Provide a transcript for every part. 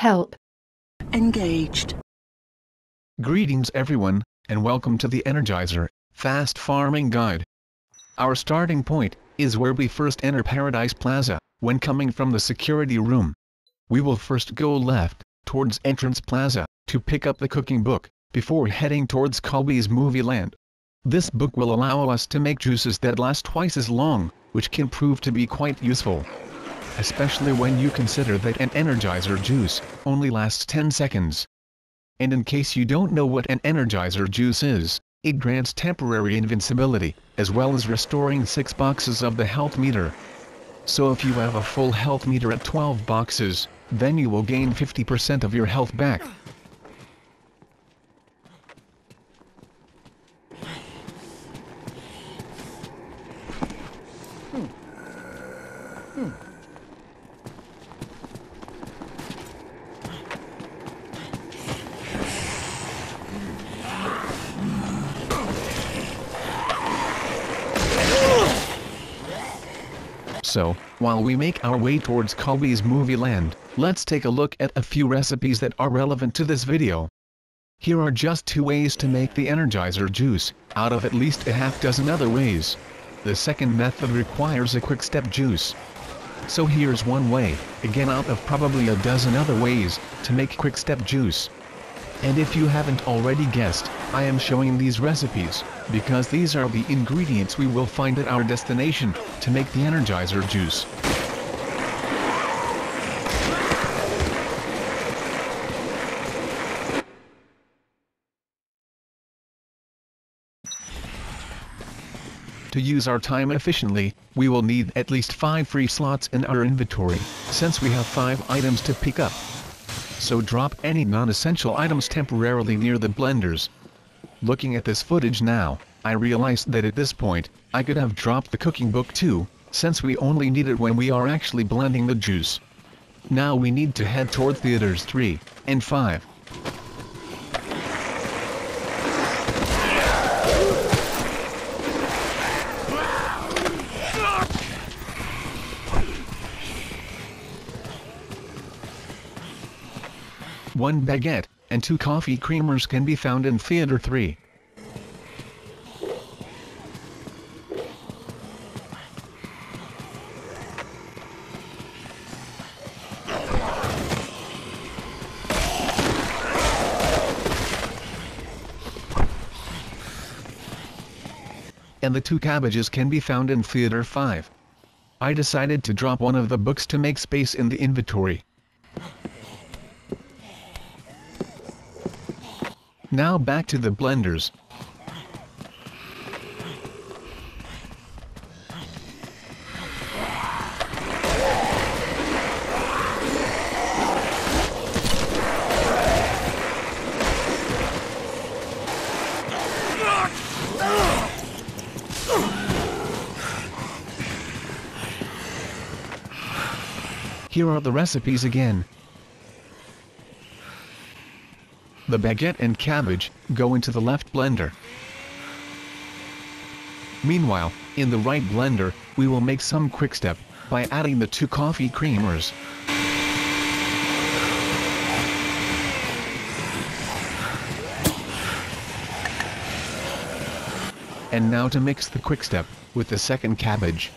Help. Engaged. Greetings everyone, and welcome to the Energizer Fast Farming Guide. Our starting point is where we first enter Paradise Plaza, when coming from the security room. We will first go left, towards Entrance Plaza, to pick up the cooking book, before heading towards Colby's Movie Land. This book will allow us to make juices that last twice as long, which can prove to be quite useful. Especially when you consider that an Energizer juice only lasts 10 seconds. And in case you don't know what an Energizer juice is, it grants temporary invincibility, as well as restoring 6 boxes of the health meter. So if you have a full health meter at 12 boxes, then you will gain 50% of your health back. Hmm. So, while we make our way towards Colby's Movie Land, let's take a look at a few recipes that are relevant to this video. Here are just two ways to make the Energizer juice, out of at least a half dozen other ways. The second method requires a quick step juice. So here's one way, again out of probably a dozen other ways, to make quick step juice. And if you haven't already guessed, I am showing these recipes, because these are the ingredients we will find at our destination, to make the Energizer juice. To use our time efficiently, we will need at least 5 free slots in our inventory, since we have 5 items to pick up. So drop any non-essential items temporarily near the blenders. Looking at this footage now, I realized that at this point, I could have dropped the cooking book too, since we only need it when we are actually blending the juice. Now we need to head toward theaters 3 and 5. One baguette and two coffee creamers can be found in Theater 3. And the two cabbages can be found in Theater 5. I decided to drop one of the books to make space in the inventory. Now back to the blenders. Here are the recipes again. The baguette and cabbage go into the left blender. Meanwhile, in the right blender, we will make some quick step by adding the two coffee creamers. And now to mix the quick step with the second cabbage.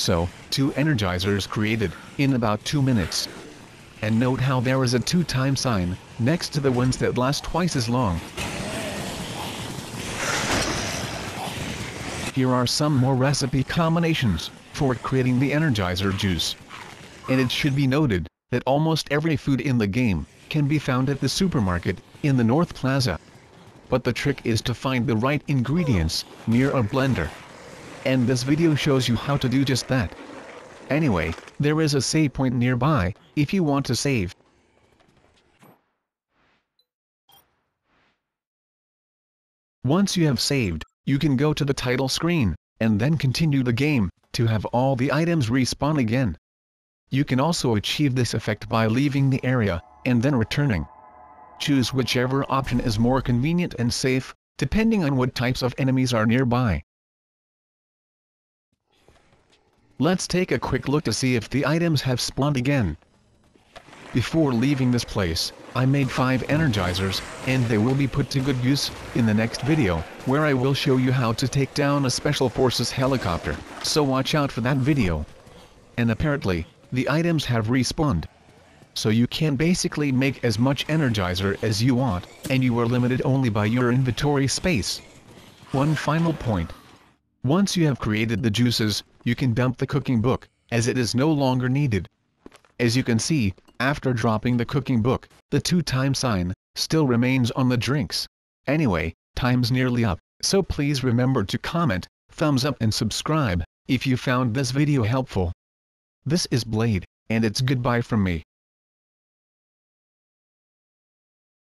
So, two energizers created, in about 2 minutes. And note how there is a 2 time sign, next to the ones that last twice as long. Here are some more recipe combinations, for creating the energizer juice. And it should be noted, that almost every food in the game, can be found at the supermarket, in the North Plaza. But the trick is to find the right ingredients, near a blender and this video shows you how to do just that. Anyway, there is a save point nearby, if you want to save. Once you have saved, you can go to the title screen, and then continue the game, to have all the items respawn again. You can also achieve this effect by leaving the area, and then returning. Choose whichever option is more convenient and safe, depending on what types of enemies are nearby. Let's take a quick look to see if the items have spawned again. Before leaving this place, I made 5 energizers, and they will be put to good use in the next video, where I will show you how to take down a Special Forces helicopter, so watch out for that video. And apparently, the items have respawned. So you can basically make as much energizer as you want, and you are limited only by your inventory space. One final point. Once you have created the juices, you can dump the cooking book, as it is no longer needed. As you can see, after dropping the cooking book, the two time sign still remains on the drinks. Anyway, time's nearly up, so please remember to comment, thumbs up and subscribe, if you found this video helpful. This is Blade, and it's goodbye from me.